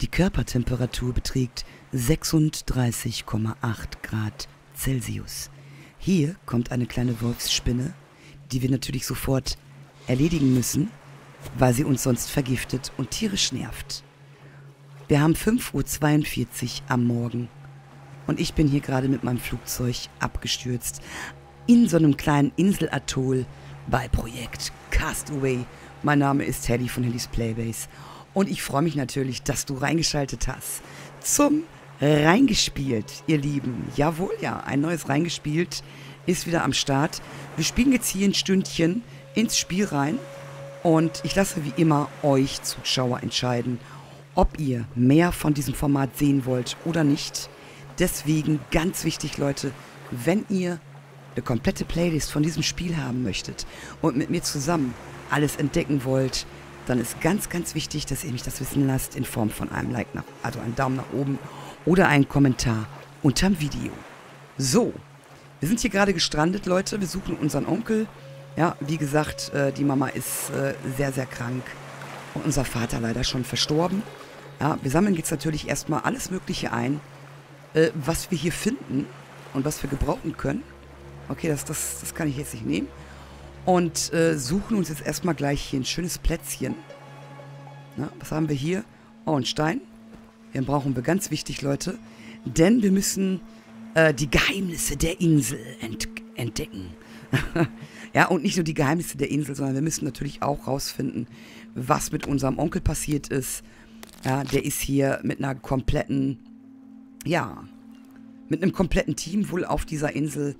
Die Körpertemperatur beträgt 36,8 Grad Celsius. Hier kommt eine kleine Wolfsspinne, die wir natürlich sofort erledigen müssen, weil sie uns sonst vergiftet und tierisch nervt. Wir haben 5.42 Uhr am Morgen und ich bin hier gerade mit meinem Flugzeug abgestürzt in so einem kleinen Inselatoll bei Projekt Castaway. Mein Name ist Teddy von Hellys Playbase und ich freue mich natürlich, dass du reingeschaltet hast zum Reingespielt, ihr Lieben. Jawohl, ja, ein neues Reingespielt ist wieder am Start. Wir spielen jetzt hier ein Stündchen ins Spiel rein und ich lasse wie immer euch Zuschauer entscheiden, ob ihr mehr von diesem Format sehen wollt oder nicht. Deswegen ganz wichtig, Leute, wenn ihr eine komplette Playlist von diesem Spiel haben möchtet und mit mir zusammen alles entdecken wollt, dann ist ganz, ganz wichtig, dass ihr mich das wissen lasst in Form von einem Like, nach, also einem Daumen nach oben oder einen Kommentar unterm Video. So, wir sind hier gerade gestrandet, Leute. Wir suchen unseren Onkel. Ja, wie gesagt, äh, die Mama ist äh, sehr, sehr krank und unser Vater leider schon verstorben. Ja, wir sammeln jetzt natürlich erstmal alles Mögliche ein, äh, was wir hier finden und was wir gebrauchen können. Okay, das, das, das kann ich jetzt nicht nehmen. Und äh, suchen uns jetzt erstmal gleich hier ein schönes Plätzchen. Na, was haben wir hier? Oh, ein Stein. Den brauchen wir ganz wichtig, Leute. Denn wir müssen äh, die Geheimnisse der Insel ent entdecken. ja, und nicht nur die Geheimnisse der Insel, sondern wir müssen natürlich auch rausfinden, was mit unserem Onkel passiert ist. Ja, der ist hier mit einer kompletten, ja, mit einem kompletten Team wohl auf dieser Insel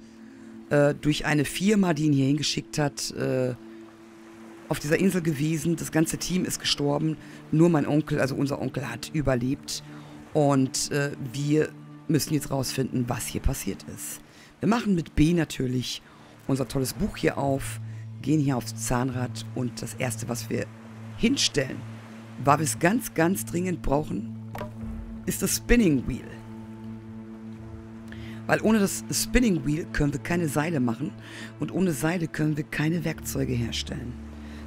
äh, durch eine Firma, die ihn hier hingeschickt hat, äh, auf dieser Insel gewesen. Das ganze Team ist gestorben. Nur mein Onkel, also unser Onkel, hat überlebt. Und äh, wir müssen jetzt rausfinden, was hier passiert ist. Wir machen mit B natürlich unser tolles Buch hier auf, gehen hier aufs Zahnrad und das erste, was wir hinstellen, weil wir es ganz, ganz dringend brauchen, ist das Spinning Wheel. Weil ohne das Spinning Wheel können wir keine Seile machen und ohne Seile können wir keine Werkzeuge herstellen.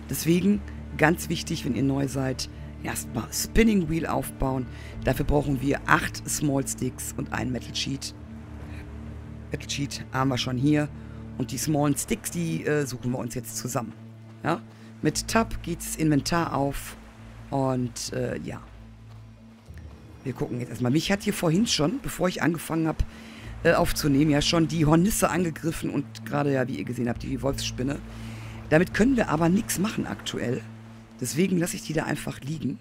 Deswegen ganz wichtig, wenn ihr neu seid, erstmal Spinning Wheel aufbauen. Dafür brauchen wir acht Small Sticks und ein Metal Sheet. Metal Sheet haben wir schon hier. Und die Small Sticks, die äh, suchen wir uns jetzt zusammen. Ja? Mit Tab geht's Inventar auf. Und äh, ja. Wir gucken jetzt erstmal. Mich hat hier vorhin schon, bevor ich angefangen habe, äh, aufzunehmen, ja schon die Hornisse angegriffen und gerade ja, wie ihr gesehen habt, die Wolfsspinne. Damit können wir aber nichts machen aktuell. Deswegen lasse ich die da einfach liegen.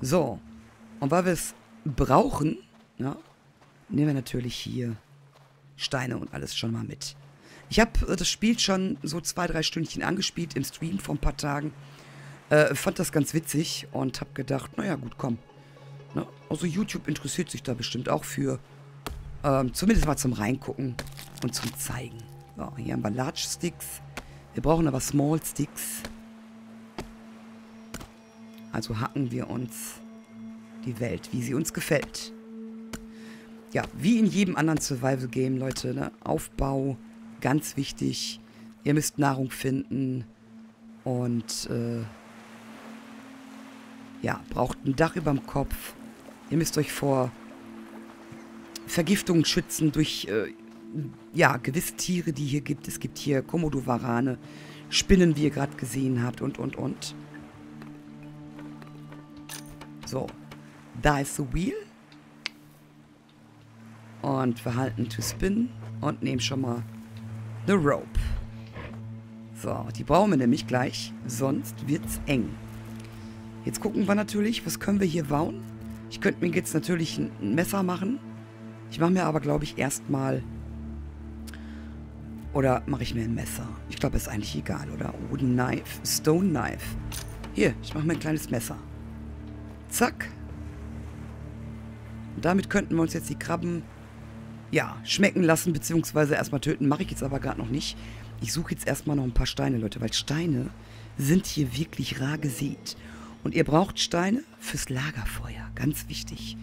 So. Und weil wir es brauchen, ja, nehmen wir natürlich hier Steine und alles schon mal mit. Ich habe äh, das Spiel schon so zwei, drei Stündchen angespielt im Stream vor ein paar Tagen. Äh, fand das ganz witzig und habe gedacht, naja, gut, komm. Ne? Also YouTube interessiert sich da bestimmt auch für. Ähm, zumindest mal zum Reingucken und zum Zeigen. So, hier haben wir Large Sticks. Wir brauchen aber Small Sticks. Also hacken wir uns die Welt, wie sie uns gefällt. Ja, wie in jedem anderen Survival-Game, Leute, ne? Aufbau, ganz wichtig. Ihr müsst Nahrung finden und äh, ja, braucht ein Dach über dem Kopf. Ihr müsst euch vor Vergiftung schützen durch äh, ja, gewisse Tiere, die hier gibt. Es gibt hier Komodowarane, Spinnen, wie ihr gerade gesehen habt und, und, und. So, da ist the Wheel. Und wir halten to spin und nehmen schon mal the rope. So, die brauchen wir nämlich gleich, sonst wird's eng. Jetzt gucken wir natürlich, was können wir hier bauen. Ich könnte mir jetzt natürlich ein Messer machen. Ich mache mir aber, glaube ich, erstmal... Oder mache ich mir ein Messer? Ich glaube, ist eigentlich egal, oder? Wooden Knife, Stone Knife. Hier, ich mache mir ein kleines Messer. Zack. Und damit könnten wir uns jetzt die Krabben, ja, schmecken lassen, beziehungsweise erstmal töten. Mache ich jetzt aber gerade noch nicht. Ich suche jetzt erstmal noch ein paar Steine, Leute, weil Steine sind hier wirklich rar gesät. Und ihr braucht Steine fürs Lagerfeuer. Ganz wichtig.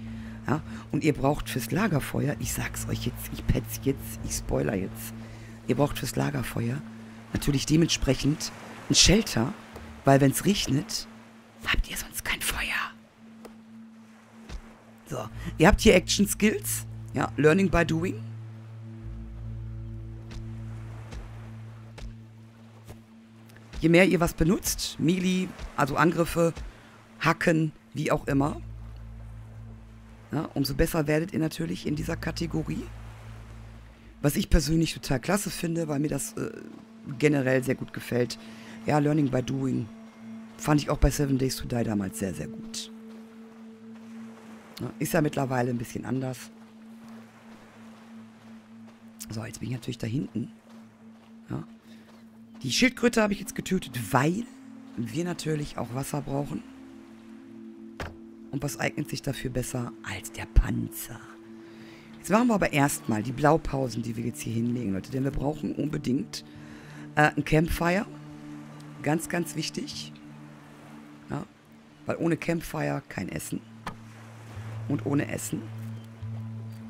Ja? Und ihr braucht fürs Lagerfeuer, ich sag's euch jetzt, ich petz jetzt, ich spoiler jetzt. Ihr braucht fürs Lagerfeuer natürlich dementsprechend ein Shelter, weil wenn es regnet, habt ihr sonst kein Feuer. So, ihr habt hier Action Skills. Ja, Learning by Doing. Je mehr ihr was benutzt, Melee, also Angriffe, Hacken, wie auch immer, ja, umso besser werdet ihr natürlich in dieser Kategorie. Was ich persönlich total klasse finde, weil mir das äh, generell sehr gut gefällt. Ja, Learning by Doing fand ich auch bei Seven Days to Die damals sehr, sehr gut. Ja, ist ja mittlerweile ein bisschen anders. So, jetzt bin ich natürlich da hinten. Ja. Die Schildkröte habe ich jetzt getötet, weil wir natürlich auch Wasser brauchen. Und was eignet sich dafür besser als der Panzer? Jetzt machen wir aber erstmal die Blaupausen, die wir jetzt hier hinlegen, Leute. Denn wir brauchen unbedingt äh, ein Campfire. Ganz, ganz wichtig. Ja, weil ohne Campfire kein Essen. Und ohne Essen,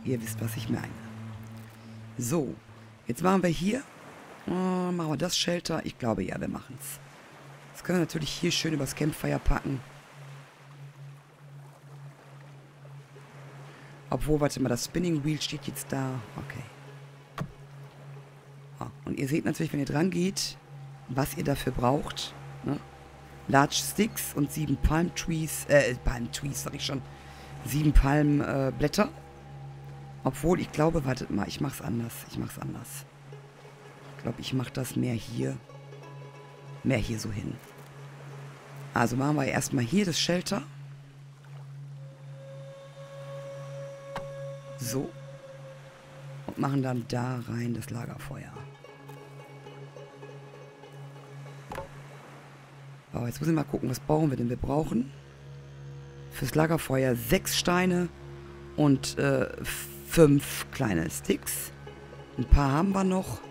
ihr wisst, was ich meine. So, jetzt machen wir hier, oh, machen wir das Shelter. Ich glaube, ja, wir machen es. Das können wir natürlich hier schön übers Campfire packen. Obwohl, warte mal, das Spinning Wheel steht jetzt da. Okay. Oh, und ihr seht natürlich, wenn ihr dran geht, was ihr dafür braucht. Ne? Large Sticks und sieben Palm Trees, äh, Palm Trees, sag ich schon. Sieben Palmblätter. Äh, Obwohl, ich glaube, wartet mal, ich mach's anders. Ich mach's anders. Ich glaube, ich mach das mehr hier. Mehr hier so hin. Also machen wir erstmal hier das Shelter. So. Und machen dann da rein das Lagerfeuer. Aber jetzt muss ich mal gucken, was brauchen wir denn? Wir brauchen fürs Lagerfeuer sechs Steine und äh, fünf kleine Sticks. Ein paar haben wir noch.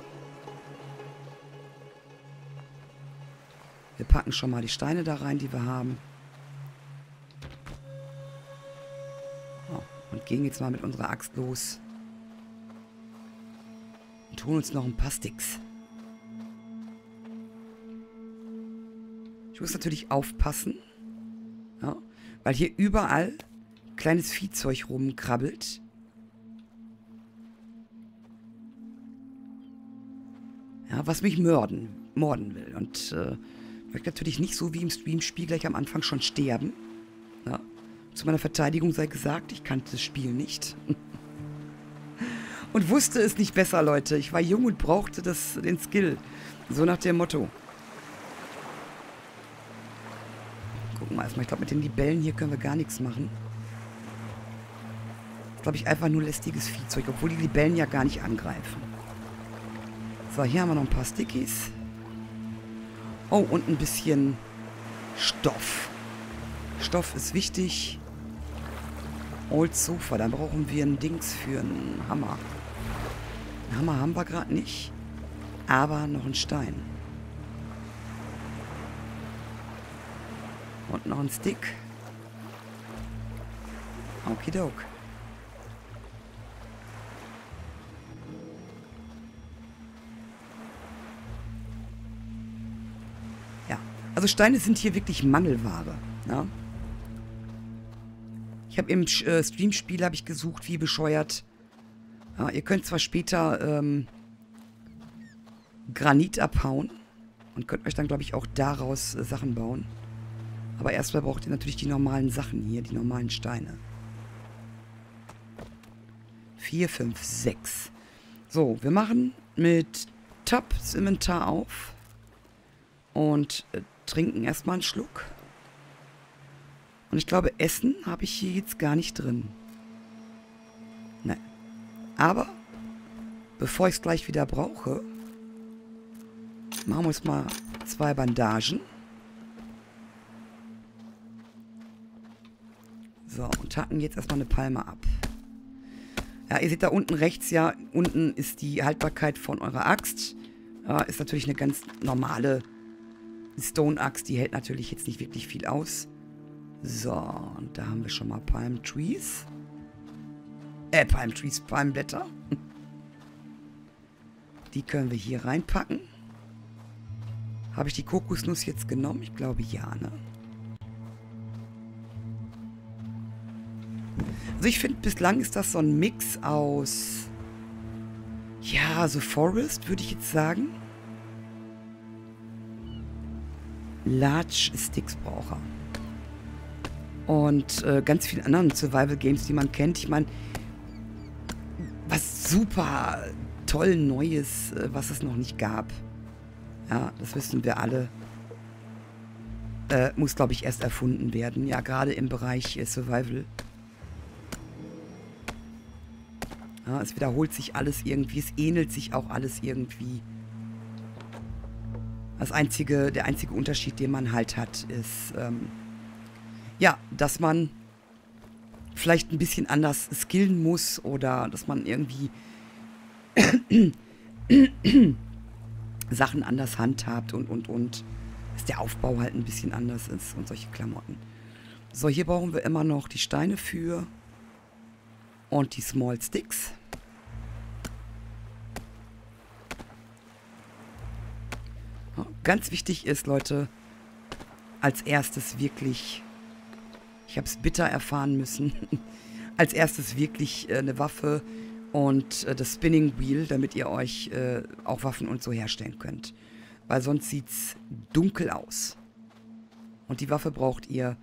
Wir packen schon mal die Steine da rein, die wir haben. Gehen jetzt mal mit unserer Axt los. Und tun uns noch ein paar Sticks. Ich muss natürlich aufpassen. Ja, weil hier überall kleines Viehzeug rumkrabbelt. Ja, was mich morden, morden will. Und äh, möchte natürlich nicht so wie im Stream-Spiel gleich am Anfang schon sterben. Zu meiner Verteidigung sei gesagt, ich kannte das Spiel nicht. und wusste es nicht besser, Leute. Ich war jung und brauchte das, den Skill. So nach dem Motto. Gucken wir erstmal. Ich glaube, mit den Libellen hier können wir gar nichts machen. Das glaube ich einfach nur lästiges Viehzeug, obwohl die Libellen ja gar nicht angreifen. So, hier haben wir noch ein paar Stickies. Oh, und ein bisschen Stoff. Stoff ist wichtig. Old Sofa, dann brauchen wir ein Dings für einen Hammer. Einen Hammer haben wir gerade nicht. Aber noch ein Stein. Und noch ein Stick. Okidok. Ja, also Steine sind hier wirklich Mangelware. Ja? Ich habe im äh, Stream-Spiel habe ich gesucht, wie bescheuert. Ja, ihr könnt zwar später ähm, Granit abhauen und könnt euch dann, glaube ich, auch daraus äh, Sachen bauen. Aber erstmal braucht ihr natürlich die normalen Sachen hier, die normalen Steine. 4, 5, 6. So, wir machen mit Tab das Inventar auf und äh, trinken erstmal einen Schluck. Und ich glaube, Essen habe ich hier jetzt gar nicht drin. Nein. Aber, bevor ich es gleich wieder brauche, machen wir uns mal zwei Bandagen. So, und hacken jetzt erstmal eine Palme ab. Ja, ihr seht da unten rechts, ja, unten ist die Haltbarkeit von eurer Axt. Ja, ist natürlich eine ganz normale Stone-Axt, die hält natürlich jetzt nicht wirklich viel aus. So, und da haben wir schon mal Palm Trees. Äh, Palm Trees, Palmblätter. Die können wir hier reinpacken. Habe ich die Kokosnuss jetzt genommen? Ich glaube ja, ne? Also ich finde, bislang ist das so ein Mix aus... Ja, so Forest, würde ich jetzt sagen. Large Sticks Braucher. Und äh, ganz vielen anderen Survival Games, die man kennt. Ich meine, was super toll Neues, äh, was es noch nicht gab. Ja, das wissen wir alle. Äh, muss, glaube ich, erst erfunden werden. Ja, gerade im Bereich äh, Survival. Ja, es wiederholt sich alles irgendwie. Es ähnelt sich auch alles irgendwie. Das einzige, der einzige Unterschied, den man halt hat, ist, ähm, ja, dass man vielleicht ein bisschen anders skillen muss oder dass man irgendwie Sachen anders handhabt und, und, und. Dass der Aufbau halt ein bisschen anders ist und solche Klamotten. So, hier brauchen wir immer noch die Steine für und die Small Sticks. Ganz wichtig ist, Leute, als erstes wirklich, ich habe es bitter erfahren müssen, als erstes wirklich äh, eine Waffe und äh, das Spinning Wheel, damit ihr euch äh, auch Waffen und so herstellen könnt. Weil sonst sieht es dunkel aus. Und die Waffe braucht ihr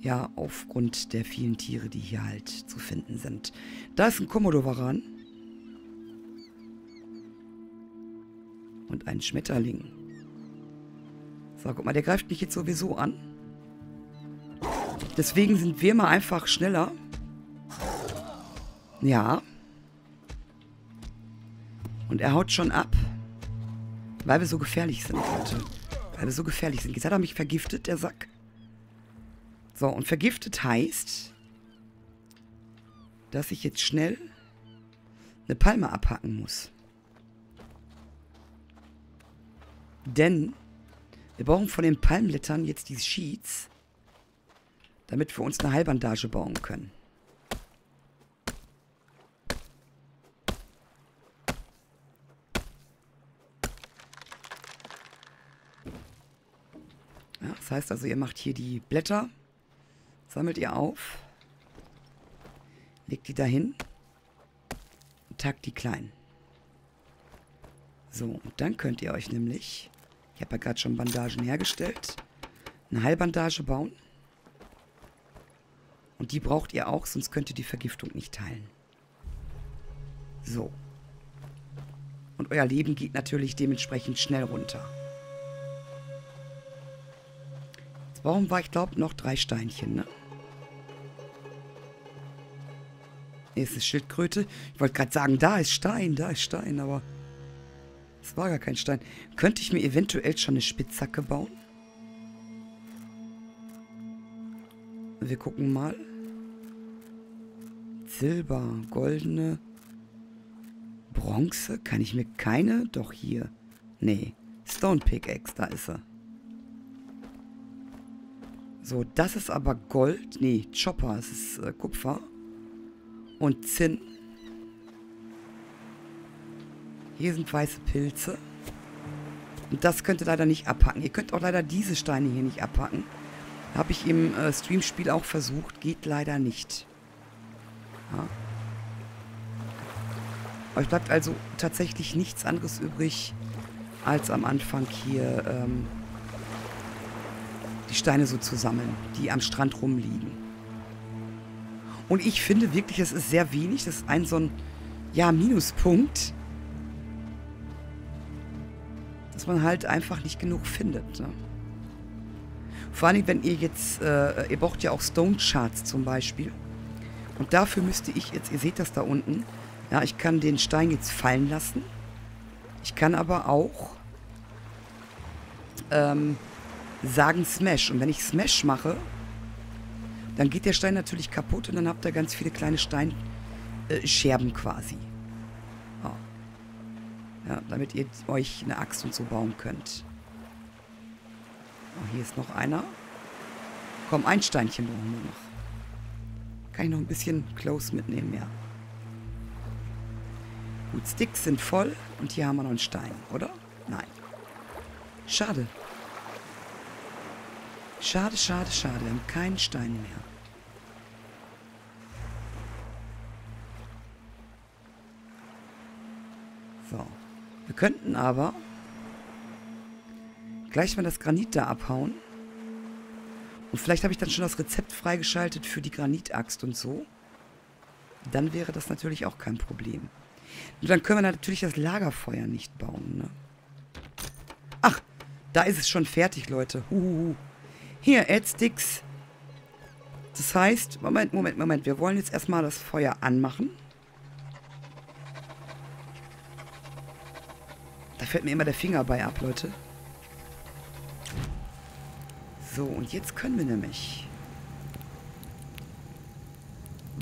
ja aufgrund der vielen Tiere, die hier halt zu finden sind. Da ist ein Komodo-Varan. Und ein Schmetterling. So, guck mal, der greift mich jetzt sowieso an. Deswegen sind wir mal einfach schneller. Ja. Und er haut schon ab. Weil wir so gefährlich sind, Leute. Weil wir so gefährlich sind. Jetzt hat er mich vergiftet, der Sack. So, und vergiftet heißt, dass ich jetzt schnell eine Palme abhacken muss. Denn wir brauchen von den Palmblättern jetzt diese Sheets, damit wir uns eine Heilbandage bauen können. Ja, das heißt also, ihr macht hier die Blätter, sammelt ihr auf, legt die dahin und tagt die klein. So, und dann könnt ihr euch nämlich ich habe ja gerade schon Bandagen hergestellt. Eine Heilbandage bauen. Und die braucht ihr auch, sonst könnt ihr die Vergiftung nicht teilen. So. Und euer Leben geht natürlich dementsprechend schnell runter. Jetzt brauchen wir, ich glaube, noch drei Steinchen, ne? Es ist Schildkröte. Ich wollte gerade sagen, da ist Stein, da ist Stein, aber... Das war gar kein Stein. Könnte ich mir eventuell schon eine Spitzhacke bauen? Wir gucken mal. Silber, goldene, Bronze. Kann ich mir keine? Doch hier. Nee. Stone Pickaxe, da ist er. So, das ist aber Gold. Nee, Chopper, es ist äh, Kupfer. Und Zinn. Hier sind weiße Pilze. Und das könnt ihr leider nicht abhacken. Ihr könnt auch leider diese Steine hier nicht abhacken. Habe ich im äh, Streamspiel auch versucht. Geht leider nicht. Ja. Euch bleibt also tatsächlich nichts anderes übrig, als am Anfang hier ähm, die Steine so zu sammeln, die am Strand rumliegen. Und ich finde wirklich, es ist sehr wenig. Das ist ein so ein, ja, Minuspunkt dass man halt einfach nicht genug findet. Ne? Vor allem, wenn ihr jetzt, äh, ihr braucht ja auch Stone Charts zum Beispiel. Und dafür müsste ich jetzt, ihr seht das da unten, ja, ich kann den Stein jetzt fallen lassen. Ich kann aber auch ähm, sagen Smash. Und wenn ich Smash mache, dann geht der Stein natürlich kaputt und dann habt ihr ganz viele kleine Steinscherben äh, quasi. Ja, damit ihr euch eine Axt und so bauen könnt. Oh, hier ist noch einer. Komm, ein Steinchen brauchen wir noch. Kann ich noch ein bisschen Close mitnehmen, ja. Gut, Sticks sind voll und hier haben wir noch einen Stein, oder? Nein. Schade. Schade, schade, schade. Wir haben keinen Stein mehr. So. Wir könnten aber gleich mal das Granit da abhauen. Und vielleicht habe ich dann schon das Rezept freigeschaltet für die Granitaxt und so. Dann wäre das natürlich auch kein Problem. Und dann können wir natürlich das Lagerfeuer nicht bauen, ne? Ach, da ist es schon fertig, Leute. Huhuhu. Hier, Add Sticks. Das heißt, Moment, Moment, Moment. Wir wollen jetzt erstmal das Feuer anmachen. Da fällt mir immer der Finger bei ab, Leute. So, und jetzt können wir nämlich...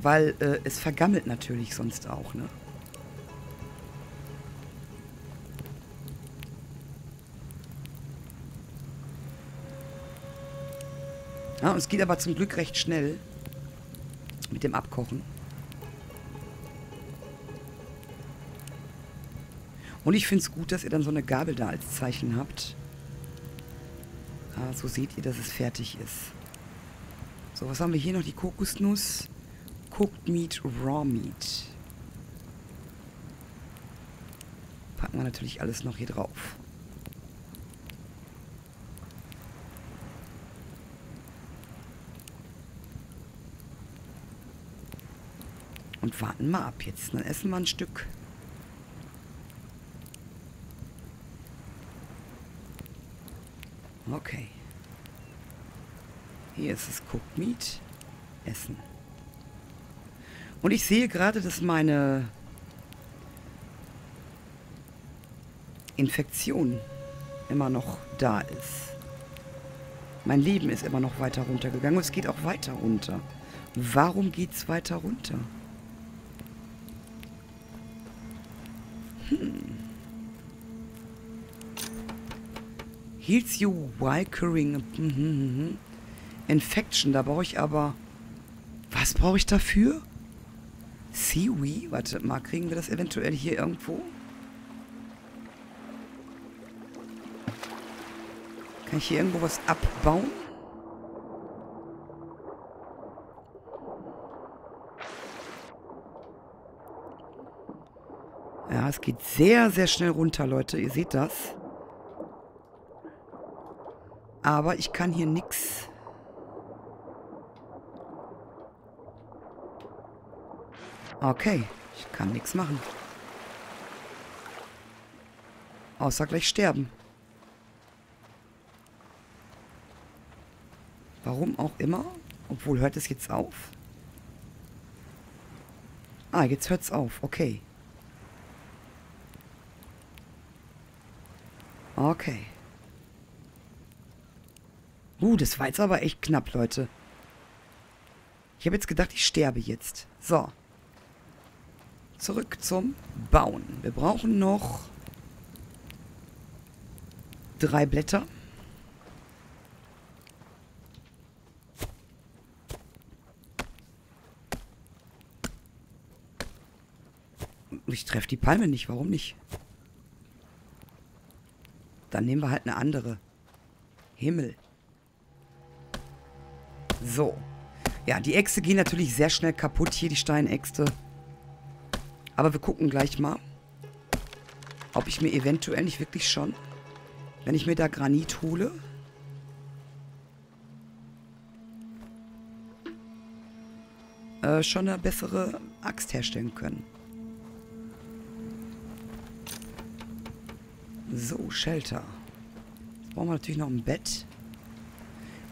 Weil äh, es vergammelt natürlich sonst auch, ne? Ja, und es geht aber zum Glück recht schnell mit dem Abkochen. Und ich finde es gut, dass ihr dann so eine Gabel da als Zeichen habt. Ja, so seht ihr, dass es fertig ist. So, was haben wir hier noch? Die Kokosnuss. Cooked Meat, Raw Meat. Packen wir natürlich alles noch hier drauf. Und warten mal ab jetzt. Dann essen wir ein Stück. Okay. Hier ist es Cooked Meat. Essen. Und ich sehe gerade, dass meine Infektion immer noch da ist. Mein Leben ist immer noch weiter runtergegangen und es geht auch weiter runter. Warum geht es weiter runter? Hm. Heals you while curing mhm. infection. Da brauche ich aber... Was brauche ich dafür? Seaweed? Warte mal, kriegen wir das eventuell hier irgendwo? Kann ich hier irgendwo was abbauen? Ja, es geht sehr, sehr schnell runter, Leute. Ihr seht das. Aber ich kann hier nichts... Okay, ich kann nichts machen. Außer gleich sterben. Warum auch immer? Obwohl, hört es jetzt auf? Ah, jetzt hört es auf. Okay. Okay. Uh, das war jetzt aber echt knapp, Leute. Ich habe jetzt gedacht, ich sterbe jetzt. So. Zurück zum Bauen. Wir brauchen noch drei Blätter. Ich treffe die Palme nicht. Warum nicht? Dann nehmen wir halt eine andere. Himmel. So. Ja, die Äxte gehen natürlich sehr schnell kaputt hier, die Steinäxte. Aber wir gucken gleich mal, ob ich mir eventuell nicht wirklich schon, wenn ich mir da Granit hole, äh, schon eine bessere Axt herstellen können. So, Shelter. Jetzt brauchen wir natürlich noch ein Bett.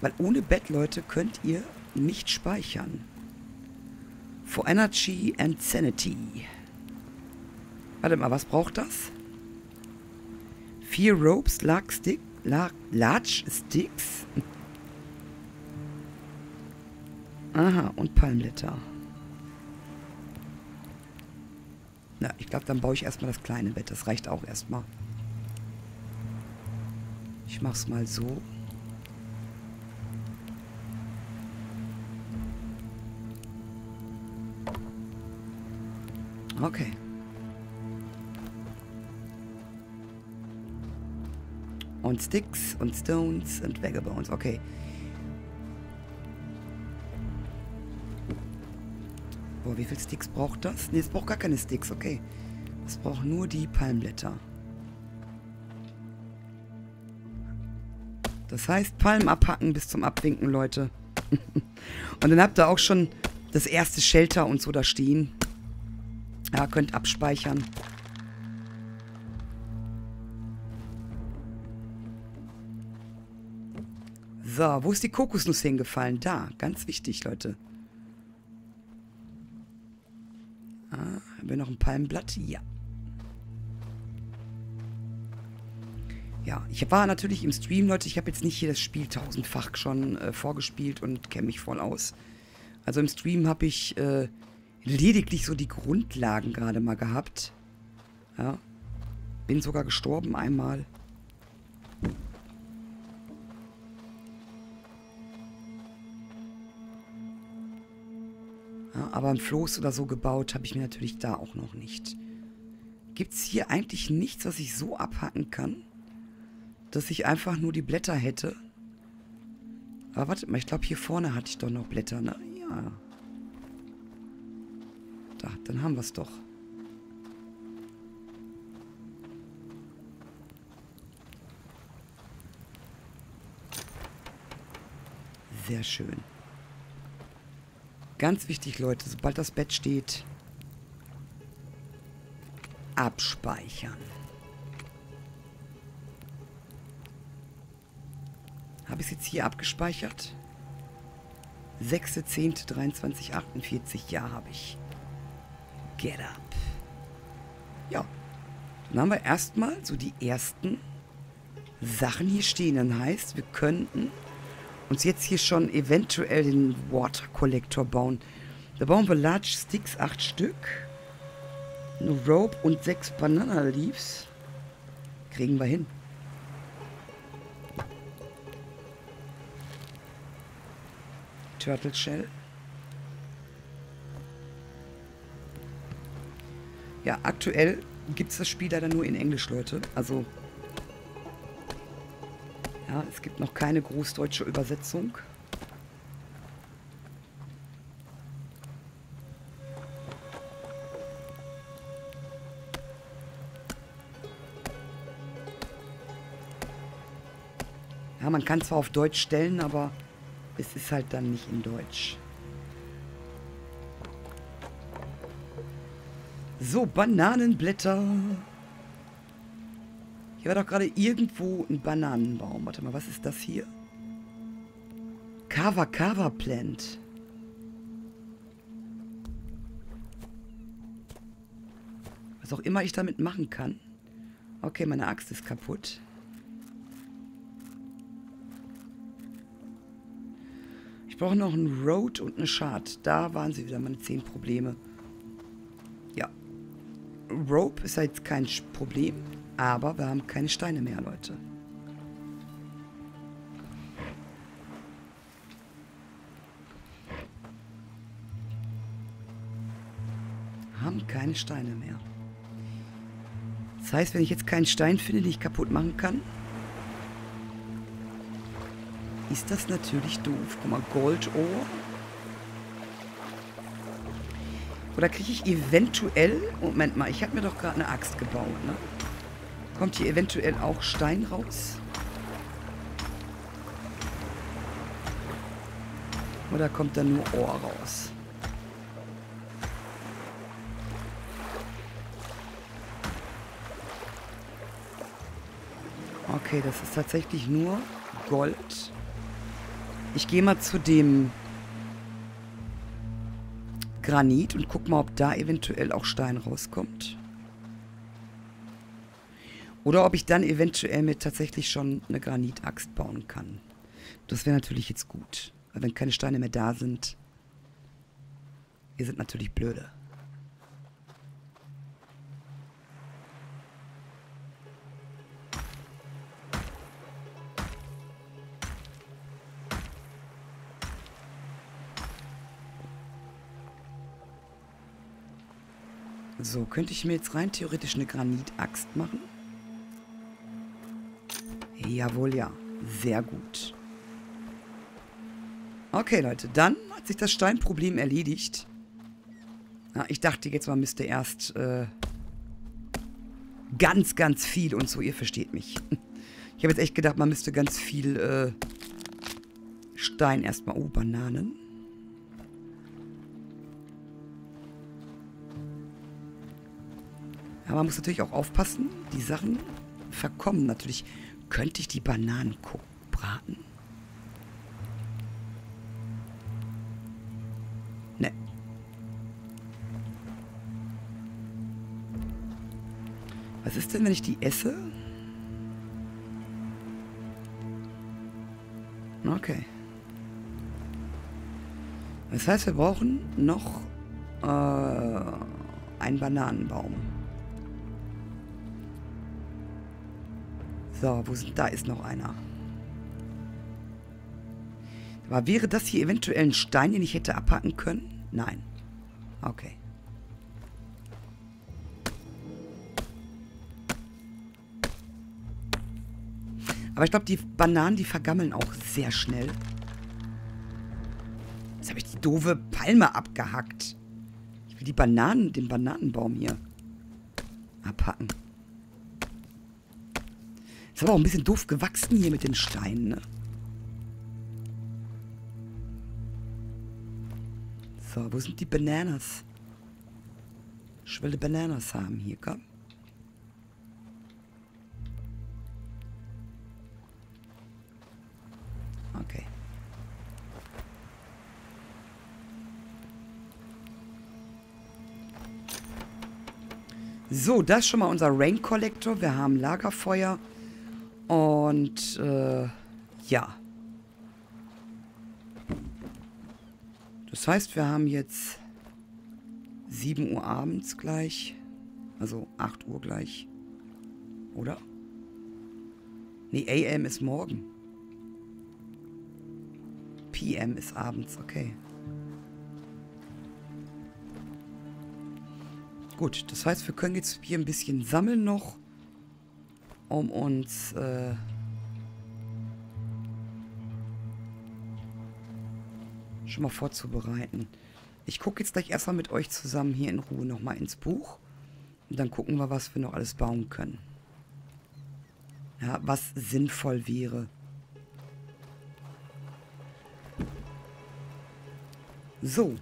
Weil ohne Bett, Leute, könnt ihr nicht speichern. For Energy and Sanity. Warte mal, was braucht das? Vier Ropes, large, stick, large Sticks. Aha, und Palmblätter. Na, ich glaube, dann baue ich erstmal das kleine Bett. Das reicht auch erstmal. Ich mach's mal so. Okay. Und Sticks und Stones und Vagabonds. Okay. Boah, wie viele Sticks braucht das? Ne, es braucht gar keine Sticks. Okay. Es braucht nur die Palmblätter. Das heißt, Palmen abhacken bis zum Abwinken, Leute. und dann habt ihr auch schon das erste Shelter und so da stehen. Ja, könnt abspeichern. So, wo ist die Kokosnuss hingefallen? Da, ganz wichtig, Leute. Ah, haben wir noch ein Palmblatt? Ja. Ja, ich war natürlich im Stream, Leute. Ich habe jetzt nicht hier das Spiel tausendfach schon äh, vorgespielt und kenne mich voll aus. Also im Stream habe ich äh, lediglich so die Grundlagen gerade mal gehabt. Ja. Bin sogar gestorben einmal. Ja, aber ein Floß oder so gebaut habe ich mir natürlich da auch noch nicht. Gibt es hier eigentlich nichts, was ich so abhacken kann, dass ich einfach nur die Blätter hätte? Aber warte mal, ich glaube hier vorne hatte ich doch noch Blätter, ne? Ja. Da, dann haben wir es doch. Sehr schön. Ganz wichtig, Leute, sobald das Bett steht, abspeichern. Habe ich es jetzt hier abgespeichert? 6.10.23.48, ja, habe ich. Get up. Ja. Dann haben wir erstmal so die ersten Sachen hier stehen. Dann heißt, wir könnten uns jetzt hier schon eventuell den Water Collector bauen. Da bauen wir Large Sticks, 8 Stück. Eine Rope und 6 Banana Leaves. Kriegen wir hin. Turtle Shell. Ja, aktuell gibt es das Spiel leider nur in Englisch, Leute. Also ja, es gibt noch keine großdeutsche Übersetzung. Ja, man kann zwar auf Deutsch stellen, aber es ist halt dann nicht in Deutsch. So, Bananenblätter. Hier war doch gerade irgendwo ein Bananenbaum. Warte mal, was ist das hier? Kava Kava Plant. Was auch immer ich damit machen kann. Okay, meine Axt ist kaputt. Ich brauche noch einen Road und eine Shard. Da waren sie wieder meine zehn Probleme. Rope ist jetzt kein Problem. Aber wir haben keine Steine mehr, Leute. Haben keine Steine mehr. Das heißt, wenn ich jetzt keinen Stein finde, den ich kaputt machen kann, ist das natürlich doof. Guck mal, Goldohr. Oder kriege ich eventuell... Moment mal, ich habe mir doch gerade eine Axt gebaut, ne? Kommt hier eventuell auch Stein raus? Oder kommt da nur Ohr raus? Okay, das ist tatsächlich nur Gold. Ich gehe mal zu dem Granit und guck mal, ob da eventuell auch Stein rauskommt. Oder ob ich dann eventuell mir tatsächlich schon eine Granitaxt bauen kann. Das wäre natürlich jetzt gut. Weil wenn keine Steine mehr da sind, ihr seid natürlich blöde. So, könnte ich mir jetzt rein theoretisch eine Granitaxt machen? Jawohl, ja. Sehr gut. Okay, Leute, dann hat sich das Steinproblem erledigt. Ja, ich dachte jetzt, man müsste erst äh, ganz, ganz viel und so, ihr versteht mich. Ich habe jetzt echt gedacht, man müsste ganz viel äh, Stein erstmal... Oh, Bananen. Aber man muss natürlich auch aufpassen, die Sachen verkommen. Natürlich könnte ich die Bananen braten. Ne. Was ist denn, wenn ich die esse? Okay. Das heißt, wir brauchen noch äh, einen Bananenbaum. So, wo sind, da ist noch einer. Aber wäre das hier eventuell ein Stein, den ich hätte abhacken können? Nein. Okay. Aber ich glaube, die Bananen, die vergammeln auch sehr schnell. Jetzt habe ich die doofe Palme abgehackt. Ich will die Bananen, den Bananenbaum hier abhacken. Ist aber auch ein bisschen doof gewachsen hier mit den Steinen, ne? So, wo sind die Bananas? Ich will Bananas haben hier, komm. Okay. So, das ist schon mal unser Rain Collector. Wir haben Lagerfeuer. Und, äh, ja. Das heißt, wir haben jetzt 7 Uhr abends gleich. Also 8 Uhr gleich. Oder? Nee, AM ist morgen. PM ist abends, okay. Gut, das heißt, wir können jetzt hier ein bisschen sammeln noch, um uns äh, schon mal vorzubereiten. Ich gucke jetzt gleich erstmal mit euch zusammen hier in Ruhe nochmal ins Buch. Und dann gucken wir, was wir noch alles bauen können. Ja, was sinnvoll wäre. So.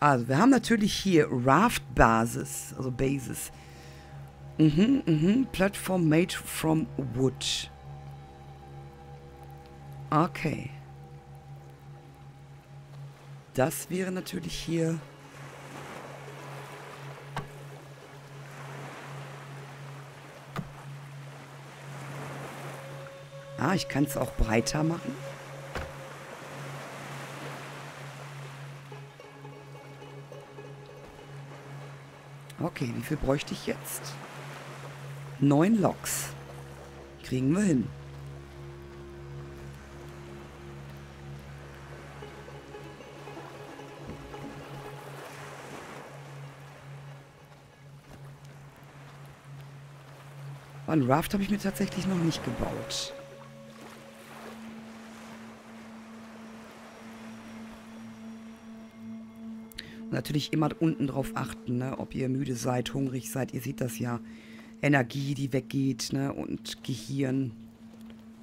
Also, wir haben natürlich hier Raft Basis, also Basis. Mhm, mhm. Platform made from wood. Okay. Das wäre natürlich hier... Ah, ich kann es auch breiter machen. Okay, wie viel bräuchte ich jetzt? Neun Loks. Kriegen wir hin. Ein Raft habe ich mir tatsächlich noch nicht gebaut. natürlich immer unten drauf achten, ne? ob ihr müde seid, hungrig seid. Ihr seht das ja. Energie, die weggeht, ne? Und Gehirn,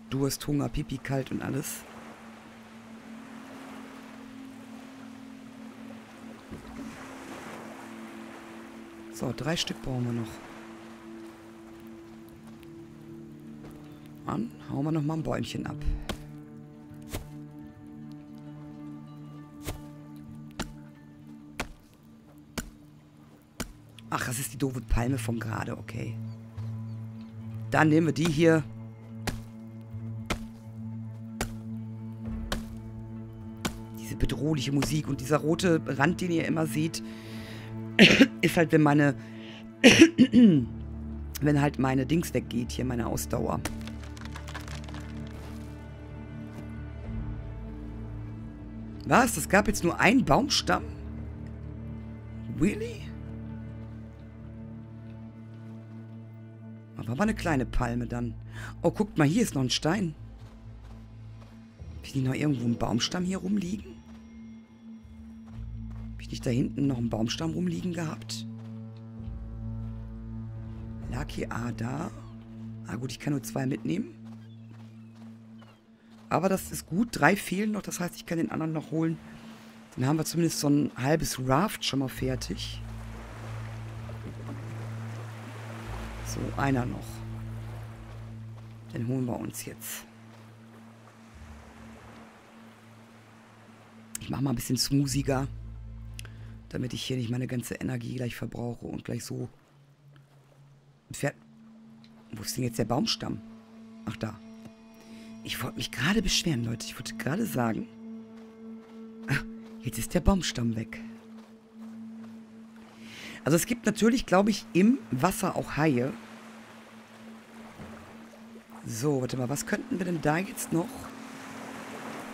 Durst, Hunger, Pipi, kalt und alles. So, drei Stück brauchen wir noch. Dann hauen wir noch mal ein Bäumchen ab. Ach, das ist die doofe Palme von gerade, okay. Dann nehmen wir die hier. Diese bedrohliche Musik und dieser rote Rand, den ihr immer seht, ist halt, wenn meine... wenn halt meine Dings weggeht, hier meine Ausdauer. Was? Das gab jetzt nur einen Baumstamm? Really? Aber eine kleine Palme dann. Oh, guckt mal, hier ist noch ein Stein. Habe ich nicht noch irgendwo einen Baumstamm hier rumliegen? Habe ich nicht da hinten noch einen Baumstamm rumliegen gehabt? Hier A da? Ah gut, ich kann nur zwei mitnehmen. Aber das ist gut. Drei fehlen noch. Das heißt, ich kann den anderen noch holen. Dann haben wir zumindest so ein halbes Raft schon mal fertig. So, einer noch. Den holen wir uns jetzt. Ich mache mal ein bisschen smoothiger. Damit ich hier nicht meine ganze Energie gleich verbrauche und gleich so... Pferd Wo ist denn jetzt der Baumstamm? Ach, da. Ich wollte mich gerade beschweren, Leute. Ich wollte gerade sagen... Ach, jetzt ist der Baumstamm weg. Also es gibt natürlich, glaube ich, im Wasser auch Haie. So, warte mal, was könnten wir denn da jetzt noch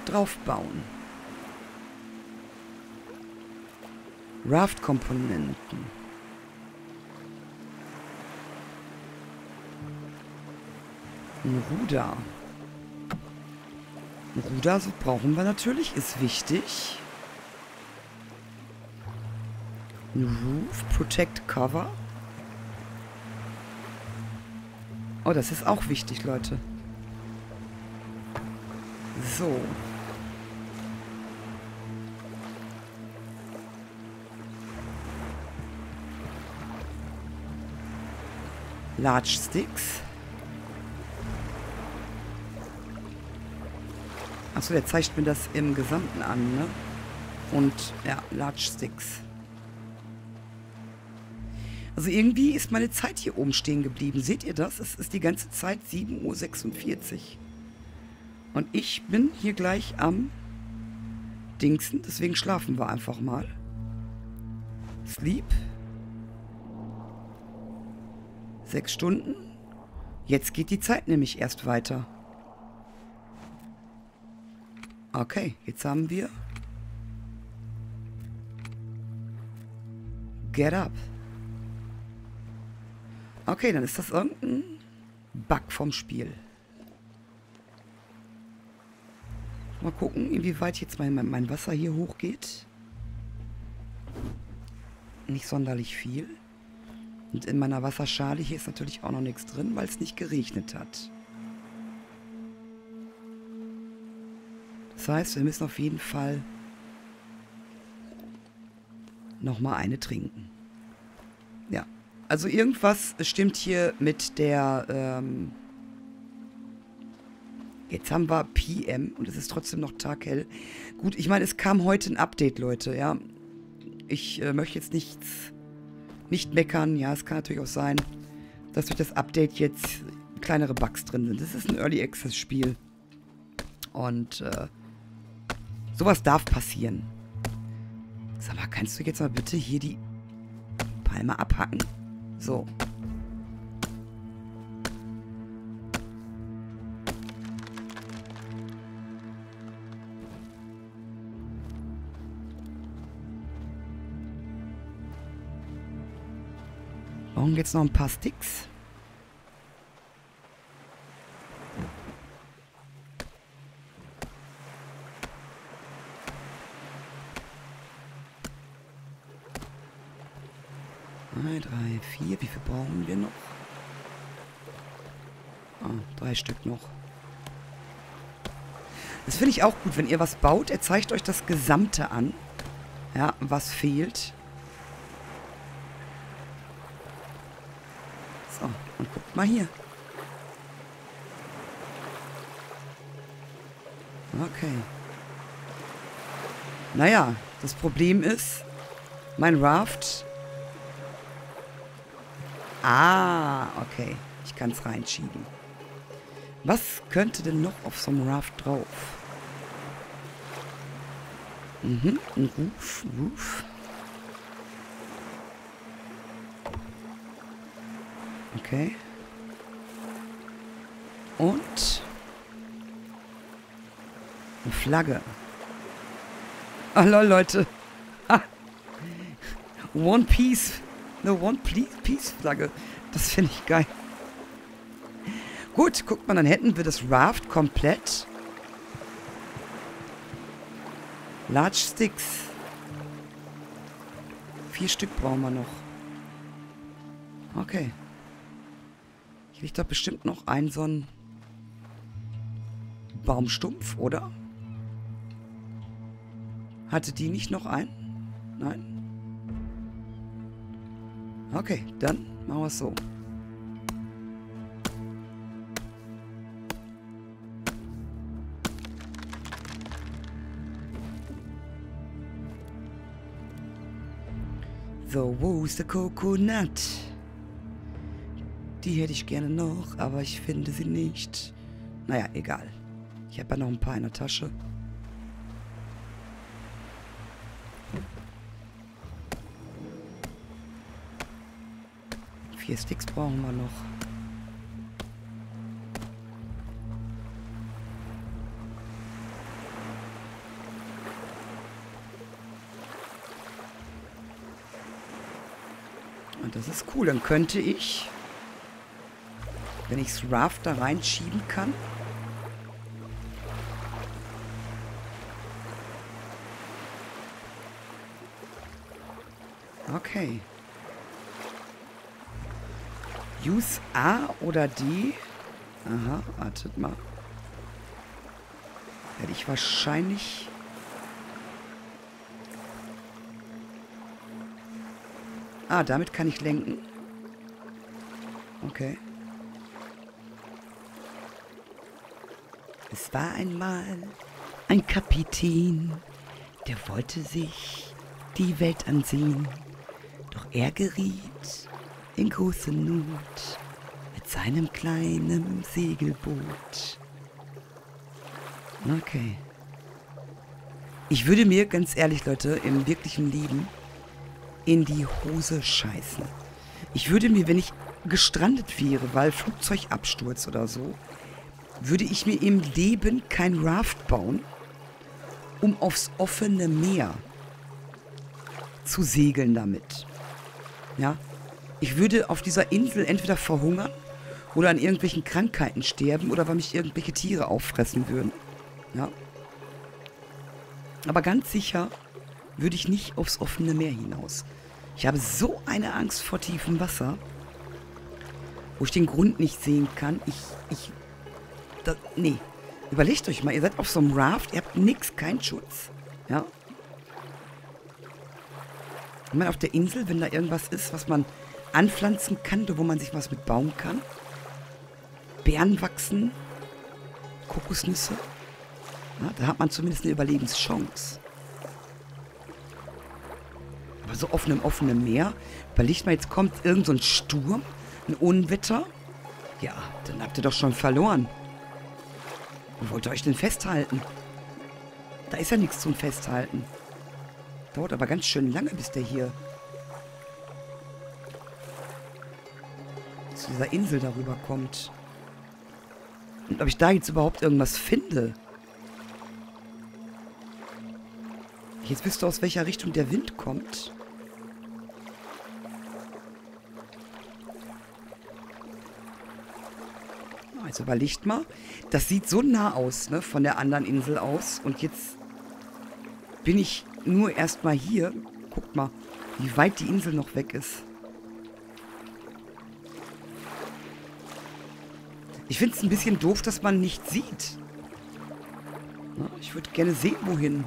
draufbauen? Raft-Komponenten. Ein Ruder. Ein Ruder so brauchen wir natürlich, ist wichtig. Ein Roof, Protect Cover. Oh, das ist auch wichtig, Leute. So. Large Sticks. Achso, der zeigt mir das im Gesamten an, ne? Und, ja, Large Sticks. Also irgendwie ist meine Zeit hier oben stehen geblieben. Seht ihr das? Es ist die ganze Zeit 7.46 Uhr. Und ich bin hier gleich am Dingsen. Deswegen schlafen wir einfach mal. Sleep. Sechs Stunden. Jetzt geht die Zeit nämlich erst weiter. Okay, jetzt haben wir... Get up. Okay, dann ist das irgendein Bug vom Spiel. Mal gucken, inwieweit jetzt mein, mein Wasser hier hochgeht. Nicht sonderlich viel. Und in meiner Wasserschale hier ist natürlich auch noch nichts drin, weil es nicht geregnet hat. Das heißt, wir müssen auf jeden Fall nochmal eine trinken. Also irgendwas stimmt hier mit der... Ähm Jetzt haben wir PM und es ist trotzdem noch taghell. Gut, ich meine, es kam heute ein Update, Leute, ja. Ich äh, möchte jetzt nichts nicht meckern. Ja, es kann natürlich auch sein, dass durch das Update jetzt kleinere Bugs drin sind. Das ist ein Early Access Spiel. Und äh, sowas darf passieren. Sag mal, kannst du jetzt mal bitte hier die Palme abhacken? So. Brauchen jetzt noch ein paar Sticks. Drei, drei, vier. Wie viel brauchen wir noch? Ah, drei Stück noch. Das finde ich auch gut, wenn ihr was baut. Er zeigt euch das Gesamte an. Ja, was fehlt. Und guckt mal hier. Okay. Naja, das Problem ist, mein Raft... Ah, okay. Ich kann es reinschieben. Was könnte denn noch auf so einem Raft drauf? Mhm, ein Roof, Roof. Okay. Und eine Flagge. Lol, Leute. Ah. One Piece. Eine One Piece Flagge. Das finde ich geil. Gut, guckt mal, dann hätten wir das Raft komplett. Large Sticks. Vier Stück brauchen wir noch. Okay. Hier liegt doch bestimmt noch ein so ein Baumstumpf, oder? Hatte die nicht noch einen? Nein? Okay, dann machen wir es so. So, wo ist der Coconut? Die hätte ich gerne noch, aber ich finde sie nicht. Naja, egal. Ich habe ja noch ein paar in der Tasche. Vier Sticks brauchen wir noch. Und das ist cool. Dann könnte ich, wenn ich das Raft da reinschieben kann, Okay. Use A oder D. Aha, wartet mal. Werde ich wahrscheinlich... Ah, damit kann ich lenken. Okay. Es war einmal ein Kapitän, der wollte sich die Welt ansehen. Doch er geriet in große Not mit seinem kleinen Segelboot. Okay. Ich würde mir, ganz ehrlich, Leute, im wirklichen Leben in die Hose scheißen. Ich würde mir, wenn ich gestrandet wäre, weil Flugzeugabsturz oder so, würde ich mir im Leben kein Raft bauen, um aufs offene Meer zu segeln damit. Ja, ich würde auf dieser Insel entweder verhungern oder an irgendwelchen Krankheiten sterben oder weil mich irgendwelche Tiere auffressen würden. Ja. Aber ganz sicher würde ich nicht aufs offene Meer hinaus. Ich habe so eine Angst vor tiefem Wasser, wo ich den Grund nicht sehen kann. Ich, ich, das, nee. Überlegt euch mal, ihr seid auf so einem Raft, ihr habt nichts, keinen Schutz. Ja. Ich meine, auf der Insel, wenn da irgendwas ist, was man anpflanzen kann, wo man sich was mit bauen kann. Beeren wachsen, Kokosnüsse. Ja, da hat man zumindest eine Überlebenschance. Aber so auf einem offenen Meer, überlegt mal, jetzt kommt irgend so ein Sturm, ein Unwetter. Ja, dann habt ihr doch schon verloren. Wo wollt ihr euch denn festhalten? Da ist ja nichts zum Festhalten. Dauert aber ganz schön lange, bis der hier zu dieser Insel darüber kommt. Und ob ich da jetzt überhaupt irgendwas finde. Jetzt wisst du, aus welcher Richtung der Wind kommt. Also überlegt mal. Das sieht so nah aus, ne, von der anderen Insel aus. Und jetzt bin ich nur erstmal hier. Guckt mal, wie weit die Insel noch weg ist. Ich finde es ein bisschen doof, dass man nicht sieht. Ich würde gerne sehen, wohin.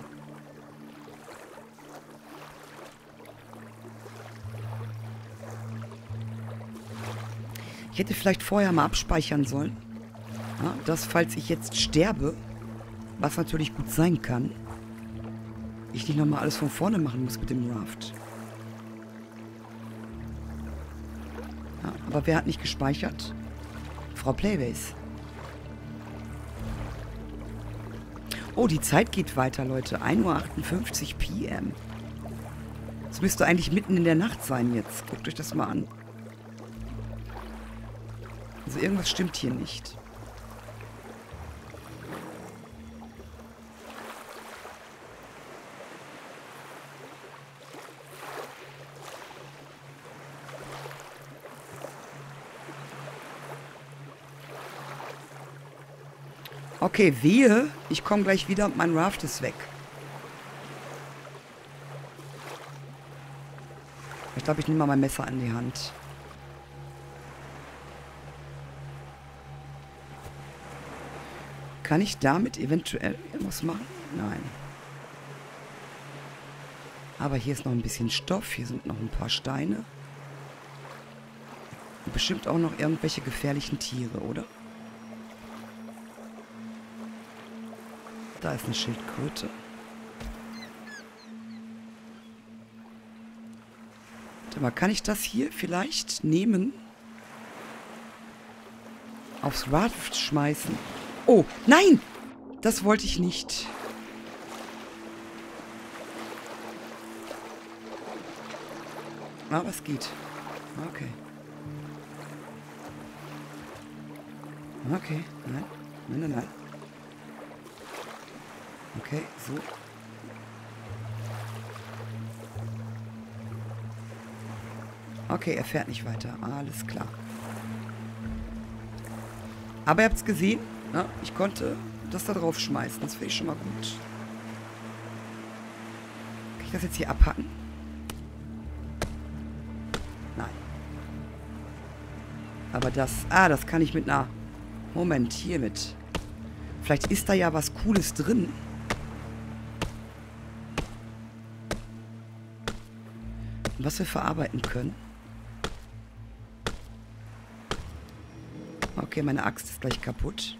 Ich hätte vielleicht vorher mal abspeichern sollen. Ja, dass, falls ich jetzt sterbe, was natürlich gut sein kann, ich nicht nochmal alles von vorne machen muss mit dem Raft. Ja, aber wer hat nicht gespeichert? Frau Playbase. Oh, die Zeit geht weiter, Leute. 1.58 Uhr PM. Es müsste eigentlich mitten in der Nacht sein jetzt. Guckt euch das mal an. Also irgendwas stimmt hier nicht. Okay, wehe, ich komme gleich wieder und mein Raft ist weg. Ich glaube, ich nehme mal mein Messer an die Hand. Kann ich damit eventuell irgendwas machen? Nein. Aber hier ist noch ein bisschen Stoff. Hier sind noch ein paar Steine. Und bestimmt auch noch irgendwelche gefährlichen Tiere, oder? Da ist eine Schildkröte. Warte mal, kann ich das hier vielleicht nehmen? Aufs Rad schmeißen? Oh, nein! Das wollte ich nicht. Aber es geht. Okay. Okay, nein. Nein, nein, nein. Okay, so. Okay, er fährt nicht weiter. Alles klar. Aber ihr habt es gesehen. Ja, ich konnte das da drauf schmeißen. Das finde ich schon mal gut. Kann ich das jetzt hier abhacken? Nein. Aber das... Ah, das kann ich mit einer... Moment, hiermit. Vielleicht ist da ja was Cooles drin. Was wir verarbeiten können. Okay, meine Axt ist gleich kaputt.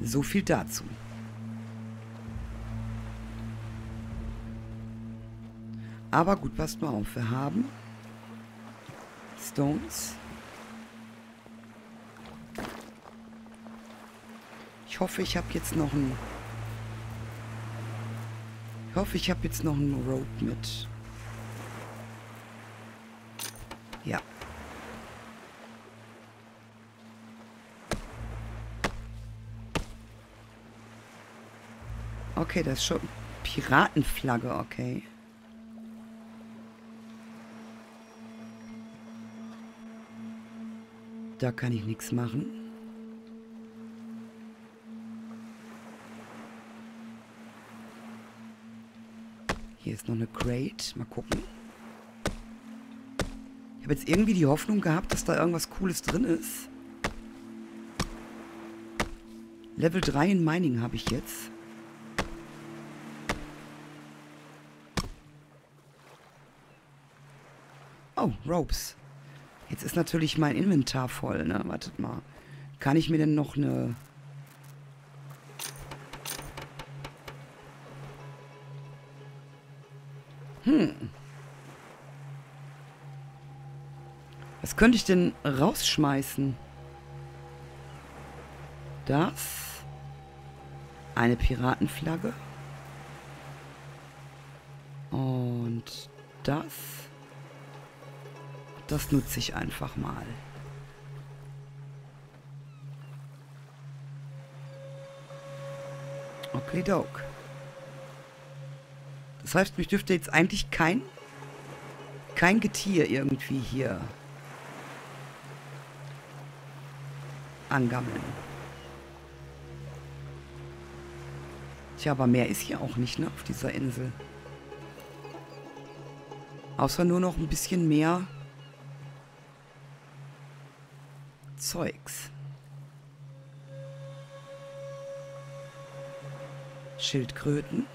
So viel dazu. Aber gut, passt mal auf. Wir haben Stones. Ich hoffe, ich habe jetzt noch ein... Ich hoffe, ich habe jetzt noch ein Rope mit. Ja. Okay, das ist schon Piratenflagge, okay. Da kann ich nichts machen. Hier ist noch eine Crate. Mal gucken. Ich habe jetzt irgendwie die Hoffnung gehabt, dass da irgendwas Cooles drin ist. Level 3 in Mining habe ich jetzt. Oh, Ropes. Jetzt ist natürlich mein Inventar voll, ne? Wartet mal. Kann ich mir denn noch eine... könnte ich denn rausschmeißen? Das. Eine Piratenflagge. Und das. Das nutze ich einfach mal. Okay, doke. Das heißt, mich dürfte jetzt eigentlich kein kein Getier irgendwie hier angammeln. Tja, aber mehr ist hier auch nicht, ne, auf dieser Insel. Außer nur noch ein bisschen mehr Zeugs. Schildkröten.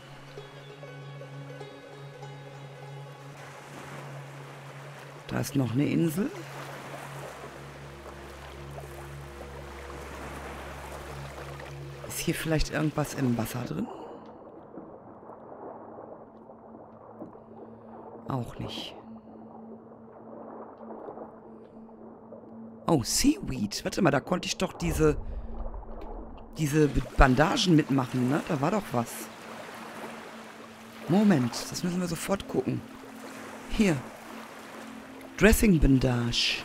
Da ist noch eine Insel. Hier vielleicht irgendwas im Wasser drin? Auch nicht. Oh, Seaweed. Warte mal, da konnte ich doch diese... diese Bandagen mitmachen, ne? Da war doch was. Moment, das müssen wir sofort gucken. Hier. Dressing Bandage.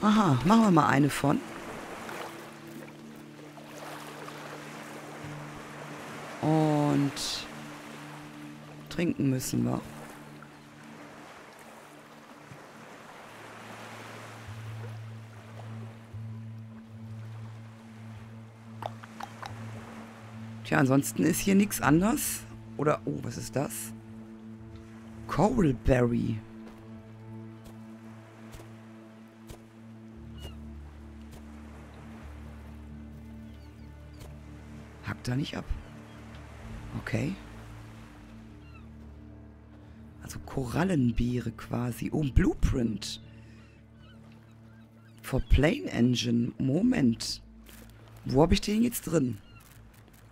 Aha, machen wir mal eine von. Und trinken müssen wir. Tja, ansonsten ist hier nichts anderes. Oder, oh, was ist das? Coralberry. da nicht ab. Okay. Korallenbeere quasi. Oh, ein Blueprint. For Plane Engine. Moment. Wo habe ich den jetzt drin?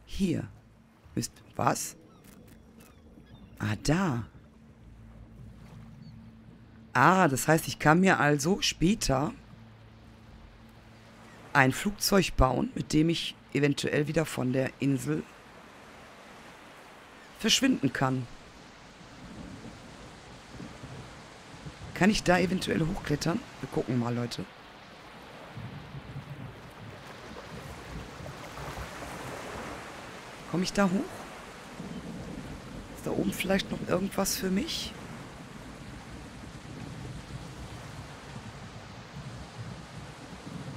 Hier. Ist was? Ah, da. Ah, das heißt, ich kann mir also später ein Flugzeug bauen, mit dem ich eventuell wieder von der Insel verschwinden kann. Kann ich da eventuell hochklettern? Wir gucken mal, Leute. Komme ich da hoch? Ist da oben vielleicht noch irgendwas für mich?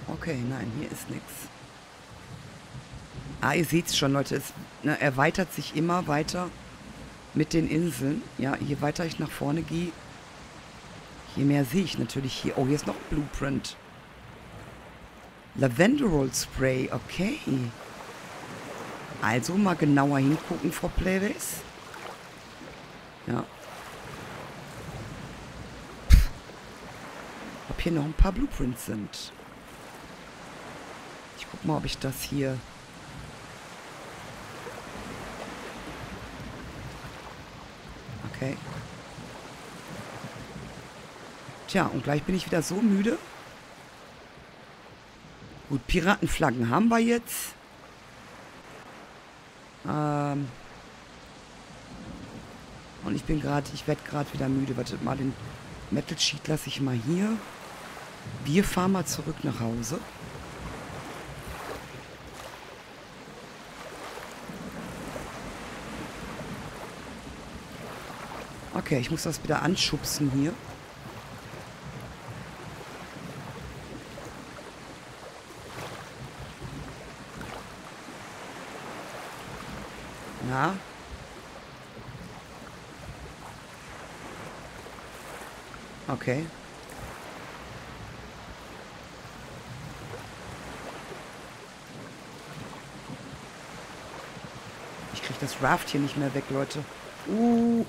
Okay, nein, hier ist nichts. Ah, ihr seht es schon, Leute. Es ne, erweitert sich immer weiter mit den Inseln. Ja, je weiter ich nach vorne gehe, je mehr sehe ich natürlich hier. Oh, hier ist noch ein Blueprint. Lavenderol Spray, okay. Also mal genauer hingucken vor Playbase. Ja. Pff. Ob hier noch ein paar Blueprints sind. Ich guck mal, ob ich das hier... Okay. Tja, und gleich bin ich wieder so müde. Gut, Piratenflaggen haben wir jetzt. Ähm und ich bin gerade, ich werde gerade wieder müde. Wartet mal, den Metal Sheet lasse ich mal hier. Wir fahren mal zurück nach Hause. Okay, ich muss das wieder anschubsen hier. Na? Okay. Ich krieg das Raft hier nicht mehr weg, Leute. Uh.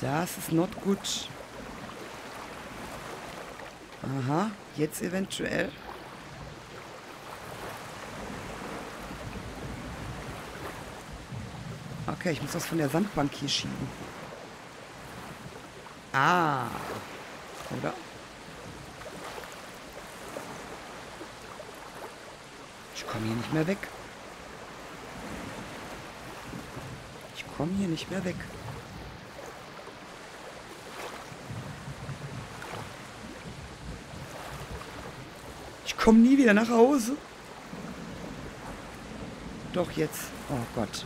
Das ist not gut. Aha, jetzt eventuell. Okay, ich muss das von der Sandbank hier schieben. Ah. Oder? Ich komme hier nicht mehr weg. Ich komme hier nicht mehr weg. Ich komme nie wieder nach Hause. Doch jetzt. Oh Gott.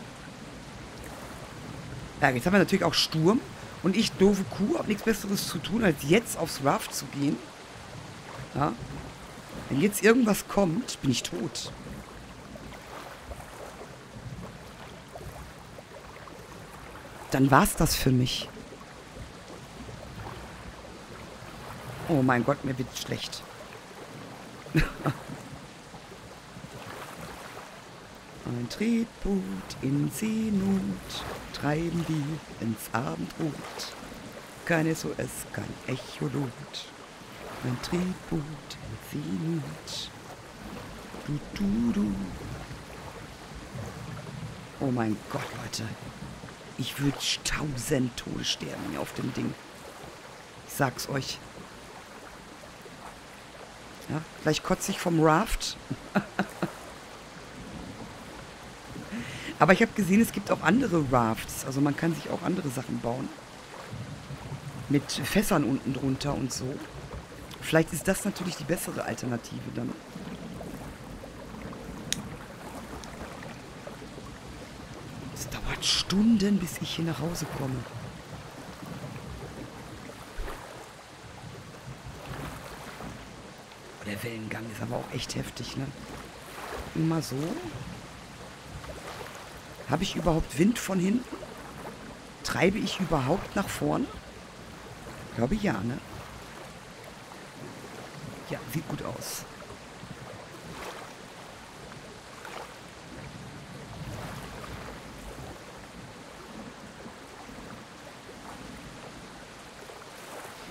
Ja, jetzt haben wir natürlich auch Sturm. Und ich, doofe Kuh, habe nichts Besseres zu tun, als jetzt aufs Raft zu gehen. Ja. Wenn jetzt irgendwas kommt, bin ich tot. Dann war's das für mich. Oh mein Gott, mir wird schlecht. Ein Tretboot in Seenot treiben wir ins Abendrot. Kein SOS, kein Echolot. Ein Tretboot in Seenot. Du, du, du. Oh mein Gott, Leute. Ich würde tausend Tode sterben auf dem Ding. Ich sag's euch. Ja, gleich kotze ich vom Raft. Aber ich habe gesehen, es gibt auch andere Rafts. Also man kann sich auch andere Sachen bauen. Mit Fässern unten drunter und so. Vielleicht ist das natürlich die bessere Alternative dann. Es dauert Stunden, bis ich hier nach Hause komme. Der Wellengang ist aber auch echt heftig, ne? Mal so. Habe ich überhaupt Wind von hinten? Treibe ich überhaupt nach vorn? Ich glaube ja, ne? Ja, sieht gut aus.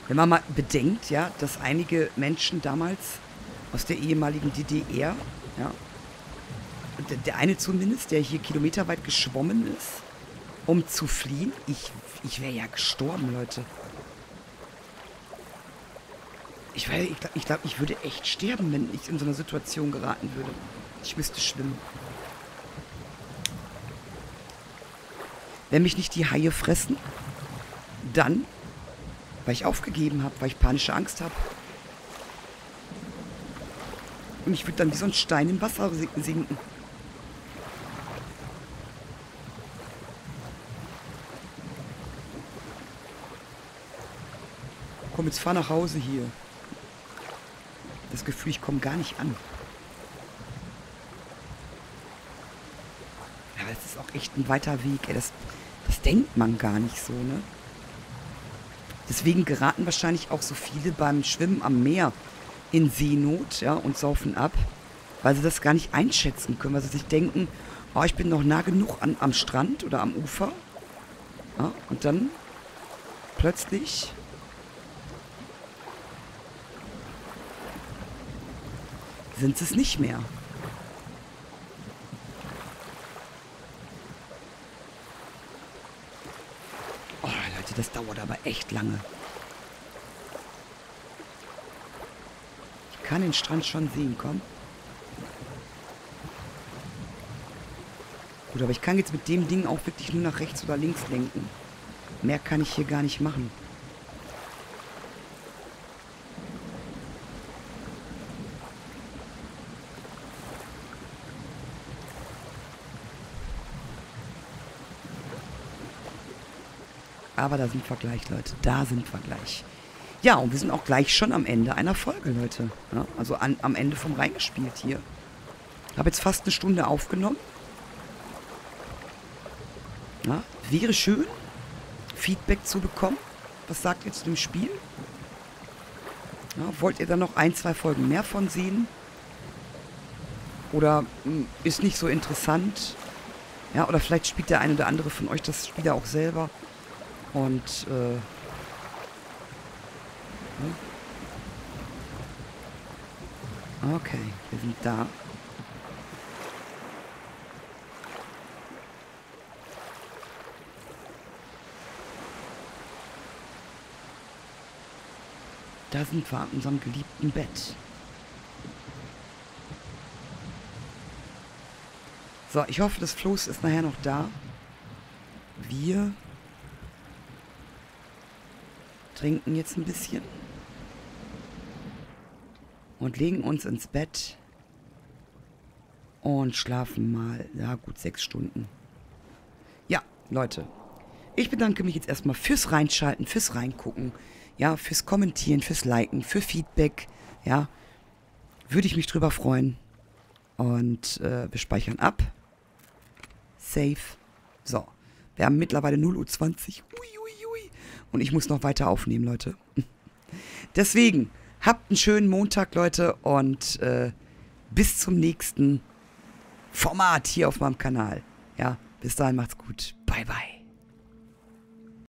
Wenn man mal bedenkt, ja, dass einige Menschen damals aus der ehemaligen DDR, ja, der, eine zumindest, der hier kilometerweit geschwommen ist, um zu fliehen, ich, ich wäre ja gestorben, Leute. Ich, ich glaube, ich, glaub, ich würde echt sterben, wenn ich in so eine Situation geraten würde. Ich müsste schwimmen. Wenn mich nicht die Haie fressen, dann weil ich aufgegeben habe, weil ich panische Angst habe. Und ich würde dann wie so ein Stein im Wasser sinken. Jetzt fahr nach Hause hier. Das Gefühl, ich komme gar nicht an. Aber es ist auch echt ein weiter Weg. Das, das denkt man gar nicht so, ne? Deswegen geraten wahrscheinlich auch so viele beim Schwimmen am Meer in Seenot ja, und saufen ab, weil sie das gar nicht einschätzen können, weil sie sich denken, oh, ich bin noch nah genug an, am Strand oder am Ufer. Ja, und dann plötzlich sind sie es nicht mehr. das dauert aber echt lange. Ich kann den Strand schon sehen, komm. Gut, aber ich kann jetzt mit dem Ding auch wirklich nur nach rechts oder links lenken. Mehr kann ich hier gar nicht machen. Aber da sind wir gleich, Leute. Da sind wir gleich. Ja, und wir sind auch gleich schon am Ende einer Folge, Leute. Ja, also an, am Ende vom Reingespielt hier. Habe jetzt fast eine Stunde aufgenommen. Ja, wäre schön, Feedback zu bekommen. Was sagt ihr zu dem Spiel? Ja, wollt ihr da noch ein, zwei Folgen mehr von sehen? Oder hm, ist nicht so interessant? Ja, oder vielleicht spielt der eine oder andere von euch das Spiel auch selber. Und äh, hm? Okay, wir sind da. Da sind wir an unserem geliebten Bett. So, ich hoffe, das Floß ist nachher noch da. Wir trinken jetzt ein bisschen und legen uns ins Bett und schlafen mal, ja gut, sechs Stunden. Ja, Leute, ich bedanke mich jetzt erstmal fürs Reinschalten, fürs Reingucken, ja, fürs Kommentieren, fürs Liken, für Feedback, ja, würde ich mich drüber freuen. Und äh, wir speichern ab. Save. So, wir haben mittlerweile 0 Uhr 20. Ui, und ich muss noch weiter aufnehmen, Leute. Deswegen, habt einen schönen Montag, Leute. Und äh, bis zum nächsten Format hier auf meinem Kanal. Ja, bis dahin macht's gut. Bye, bye.